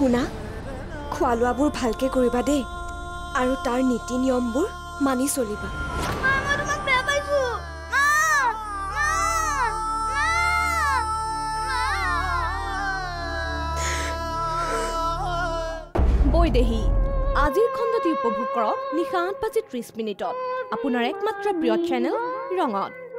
শুনা? খোৱা লোৱাবোৰ ভালকে কৰিবা দেই। আৰু তাৰ নীতি নিয়মবোৰ মানি চলিবা। বৈদেহী আজিৰ খণ্ডটি উপভোগ কৰক নিশা আঠ বাজি ত্ৰিছ মিনিটত। আপোনাৰ একমাত্ৰ প্ৰিয় চেনেল ৰঙত।